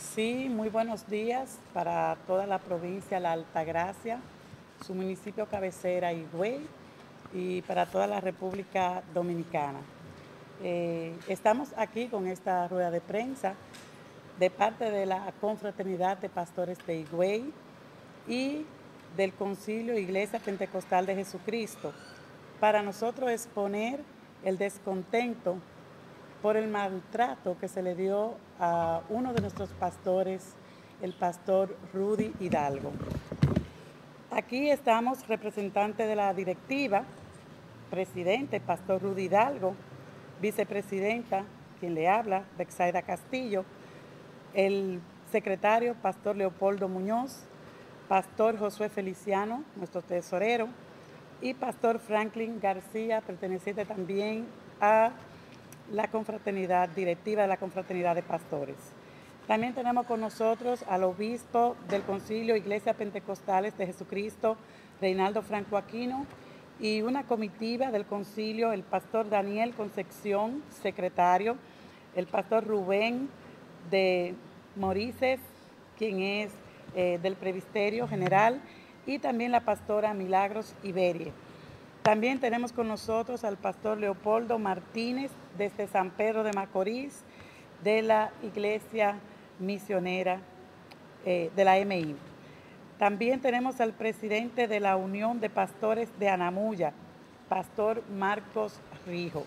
Sí, muy buenos días para toda la provincia La Altagracia, su municipio cabecera Higüey y para toda la República Dominicana. Eh, estamos aquí con esta rueda de prensa de parte de la Confraternidad de Pastores de Higüey y del Concilio Iglesia Pentecostal de Jesucristo para nosotros exponer el descontento por el maltrato que se le dio a uno de nuestros pastores, el pastor Rudy Hidalgo. Aquí estamos representantes de la directiva, presidente, pastor Rudy Hidalgo, vicepresidenta, quien le habla, Bexaida Castillo, el secretario, pastor Leopoldo Muñoz, pastor Josué Feliciano, nuestro tesorero, y pastor Franklin García, perteneciente también a la confraternidad, directiva de la confraternidad de pastores. También tenemos con nosotros al obispo del Concilio Iglesia Pentecostales de Jesucristo, Reinaldo Franco Aquino, y una comitiva del concilio, el pastor Daniel Concepción, secretario, el pastor Rubén de Morices, quien es eh, del Previsterio General, y también la pastora Milagros Iberie. También tenemos con nosotros al pastor Leopoldo Martínez desde San Pedro de Macorís, de la Iglesia Misionera eh, de la MI. También tenemos al presidente de la Unión de Pastores de Anamuya, pastor Marcos Rijo.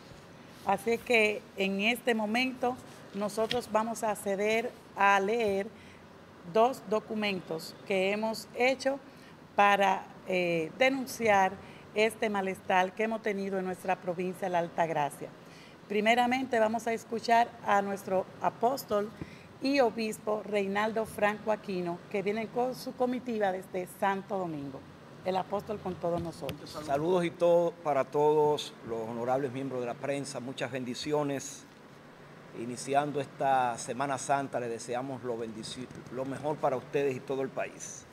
Así que en este momento nosotros vamos a acceder a leer dos documentos que hemos hecho para eh, denunciar este malestar que hemos tenido en nuestra provincia, la Altagracia. Primeramente vamos a escuchar a nuestro apóstol y obispo Reinaldo Franco Aquino, que viene con su comitiva desde Santo Domingo. El apóstol con todos nosotros. Saludos y todo para todos los honorables miembros de la prensa, muchas bendiciones. Iniciando esta Semana Santa, le deseamos lo mejor para ustedes y todo el país.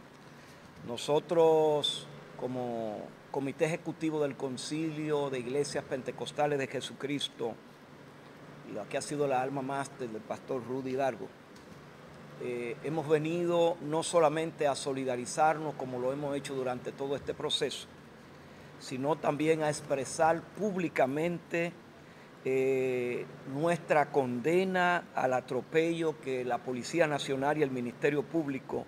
Nosotros, como Comité Ejecutivo del Concilio de Iglesias Pentecostales de Jesucristo, lo que ha sido la alma máster del pastor Rudy Hidalgo, eh, hemos venido no solamente a solidarizarnos como lo hemos hecho durante todo este proceso, sino también a expresar públicamente eh, nuestra condena al atropello que la Policía Nacional y el Ministerio Público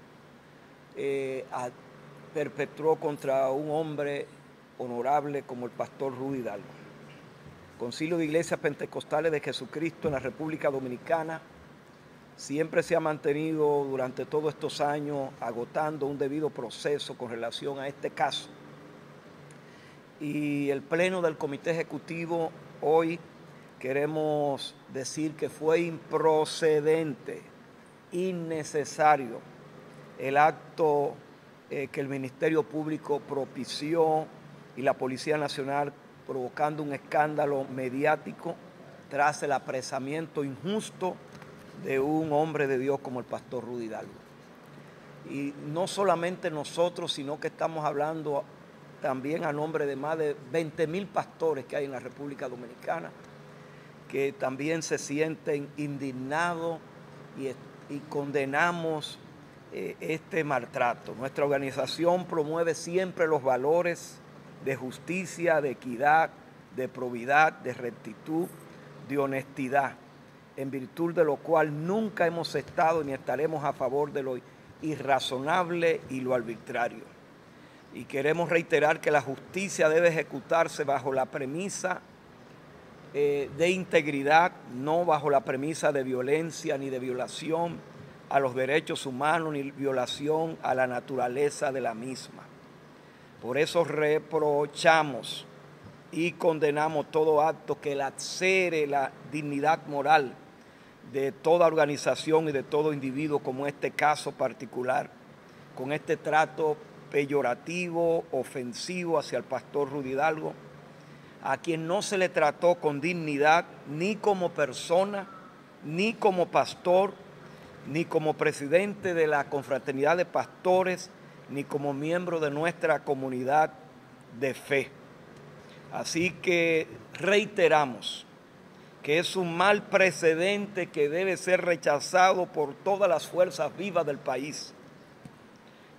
eh, perpetró contra un hombre honorable como el pastor Rudy Hidalgo. Concilio de Iglesias Pentecostales de Jesucristo en la República Dominicana siempre se ha mantenido durante todos estos años agotando un debido proceso con relación a este caso. Y el Pleno del Comité Ejecutivo hoy queremos decir que fue improcedente, innecesario el acto eh, que el Ministerio Público propició y la Policía Nacional provocando un escándalo mediático tras el apresamiento injusto de un hombre de Dios como el pastor Rudy Hidalgo. Y no solamente nosotros, sino que estamos hablando también a nombre de más de 20 mil pastores que hay en la República Dominicana, que también se sienten indignados y, y condenamos eh, este maltrato. Nuestra organización promueve siempre los valores de justicia, de equidad, de probidad, de rectitud, de honestidad, en virtud de lo cual nunca hemos estado ni estaremos a favor de lo irrazonable y lo arbitrario. Y queremos reiterar que la justicia debe ejecutarse bajo la premisa eh, de integridad, no bajo la premisa de violencia ni de violación a los derechos humanos ni violación a la naturaleza de la misma. Por eso reprochamos y condenamos todo acto que lacere la dignidad moral de toda organización y de todo individuo, como este caso particular, con este trato peyorativo, ofensivo hacia el pastor Rudy Hidalgo, a quien no se le trató con dignidad ni como persona, ni como pastor, ni como presidente de la confraternidad de pastores, ni como miembro de nuestra comunidad de fe. Así que reiteramos que es un mal precedente que debe ser rechazado por todas las fuerzas vivas del país.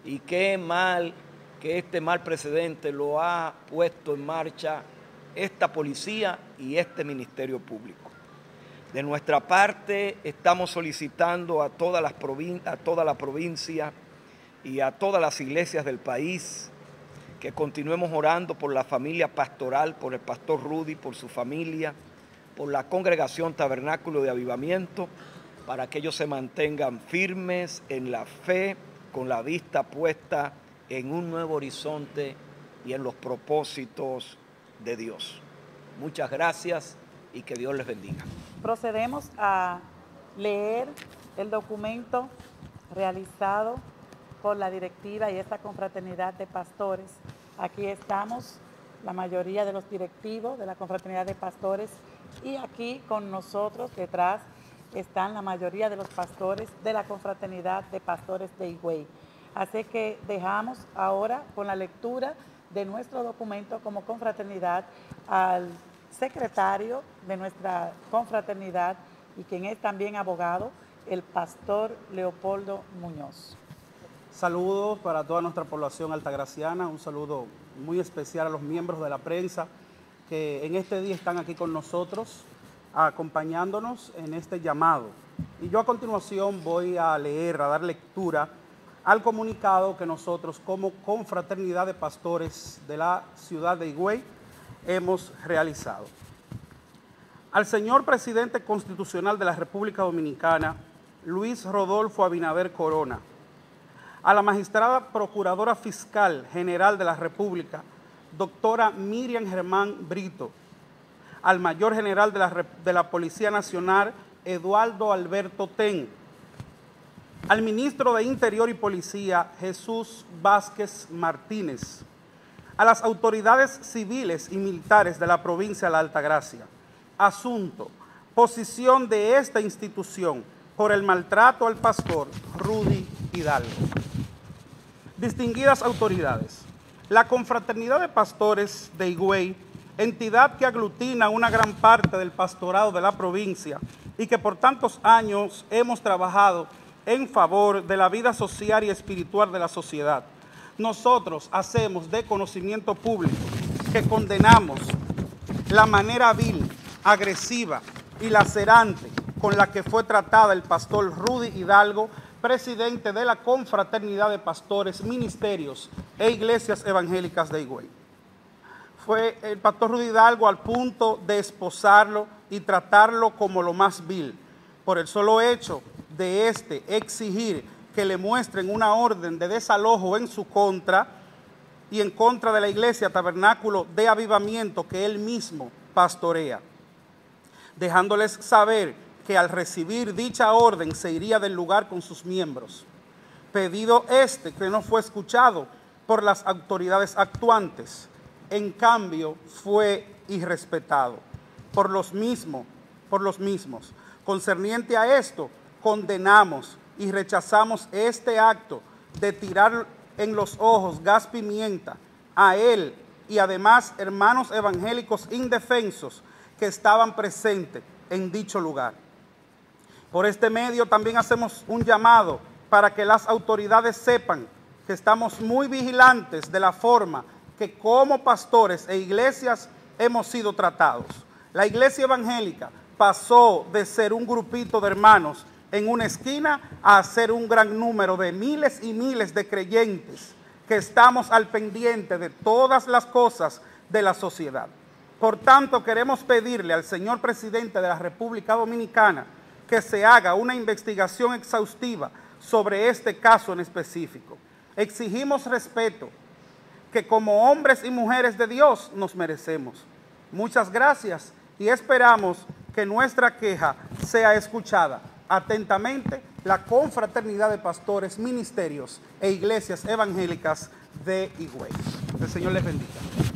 Y qué mal que este mal precedente lo ha puesto en marcha esta policía y este Ministerio Público. De nuestra parte estamos solicitando a, todas las a toda la provincia y a todas las iglesias del país que continuemos orando por la familia pastoral, por el pastor Rudy, por su familia, por la congregación Tabernáculo de Avivamiento, para que ellos se mantengan firmes en la fe, con la vista puesta en un nuevo horizonte y en los propósitos de Dios. Muchas gracias y que Dios les bendiga. Procedemos a leer el documento realizado por la directiva y esta confraternidad de pastores. Aquí estamos, la mayoría de los directivos de la confraternidad de pastores y aquí con nosotros detrás están la mayoría de los pastores de la confraternidad de pastores de Higüey. Así que dejamos ahora con la lectura de nuestro documento como confraternidad al secretario de nuestra confraternidad y quien es también abogado, el pastor Leopoldo Muñoz. Saludos para toda nuestra población altagraciana, un saludo muy especial a los miembros de la prensa que en este día están aquí con nosotros, acompañándonos en este llamado. Y yo a continuación voy a leer, a dar lectura al comunicado que nosotros como confraternidad de pastores de la ciudad de Higüey hemos realizado. Al señor presidente constitucional de la República Dominicana, Luis Rodolfo Abinader Corona, a la magistrada procuradora fiscal general de la República, doctora Miriam Germán Brito, al mayor general de la, de la Policía Nacional, Eduardo Alberto Ten, al ministro de Interior y Policía, Jesús Vázquez Martínez, a las autoridades civiles y militares de la provincia de la Altagracia. Asunto, posición de esta institución por el maltrato al pastor Rudy Hidalgo. Distinguidas autoridades, la Confraternidad de Pastores de Higüey, entidad que aglutina una gran parte del pastorado de la provincia y que por tantos años hemos trabajado en favor de la vida social y espiritual de la sociedad. Nosotros hacemos de conocimiento público que condenamos la manera vil, agresiva y lacerante con la que fue tratada el pastor Rudy Hidalgo, presidente de la Confraternidad de Pastores, Ministerios e Iglesias Evangélicas de Higüey. Fue el pastor Rudy Hidalgo al punto de esposarlo y tratarlo como lo más vil, por el solo hecho de este exigir que le muestren una orden de desalojo en su contra y en contra de la iglesia tabernáculo de avivamiento que él mismo pastorea, dejándoles saber que al recibir dicha orden se iría del lugar con sus miembros. Pedido este que no fue escuchado por las autoridades actuantes, en cambio fue irrespetado por los mismos, por los mismos. Concerniente a esto, condenamos y rechazamos este acto de tirar en los ojos gas pimienta a él y además hermanos evangélicos indefensos que estaban presentes en dicho lugar. Por este medio también hacemos un llamado para que las autoridades sepan que estamos muy vigilantes de la forma que como pastores e iglesias hemos sido tratados. La iglesia evangélica pasó de ser un grupito de hermanos en una esquina a ser un gran número de miles y miles de creyentes que estamos al pendiente de todas las cosas de la sociedad. Por tanto, queremos pedirle al señor presidente de la República Dominicana que se haga una investigación exhaustiva sobre este caso en específico. Exigimos respeto que como hombres y mujeres de Dios nos merecemos. Muchas gracias y esperamos que nuestra queja sea escuchada atentamente la confraternidad de pastores, ministerios e iglesias evangélicas de Higüey. El Señor les bendiga.